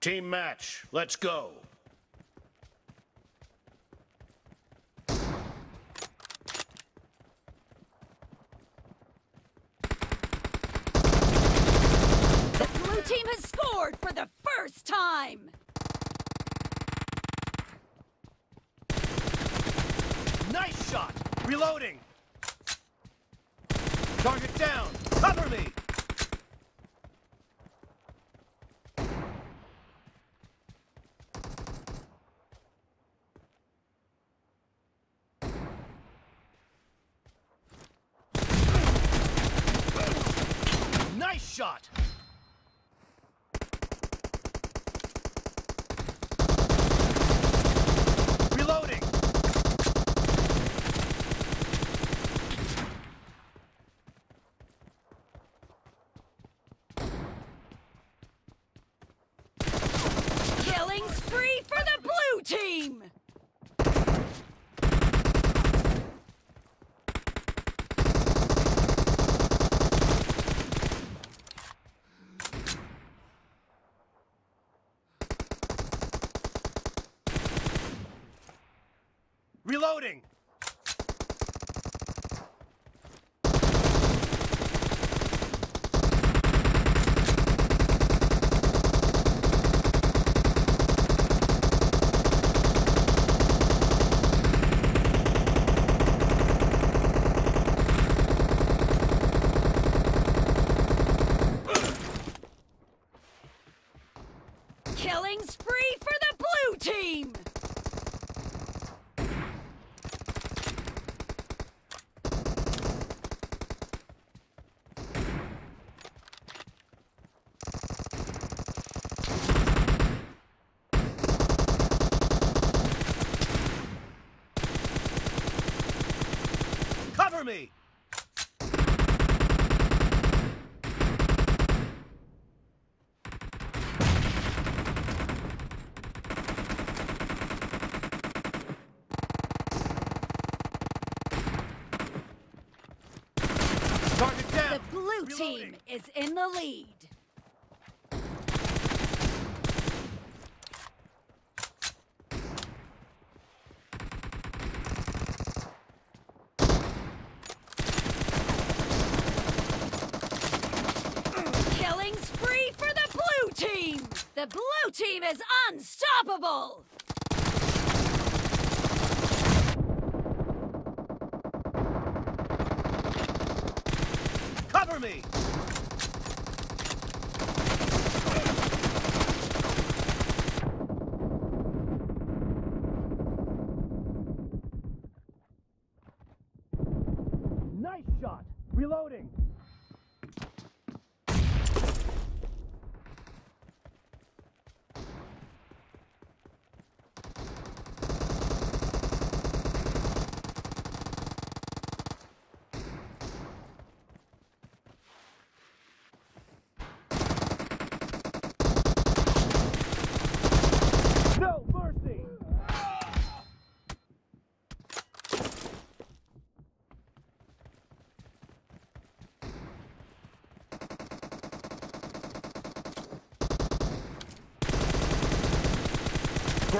Team match, let's go. The blue team has scored for the first time! Nice shot! Reloading! Target down! Cover me! Nice shot! Reloading! Killing spree for the blue team! Reloading! Killing spree for the blue team! Cover me! Target down! The blue team Reloading. is in the lead. Killing spree for the blue team! The blue team is unstoppable! Cover me! Nice shot! Reloading!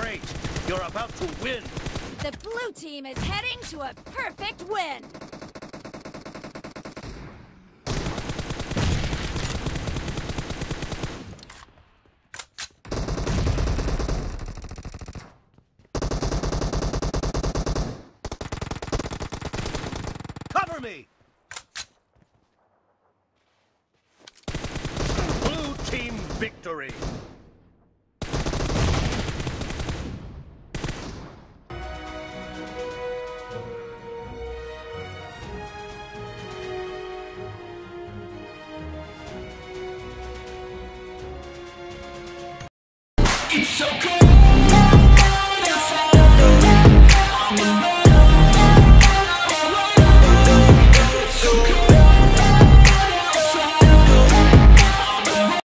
Great! You're about to win! The blue team is heading to a perfect win! Cover me! Blue team victory!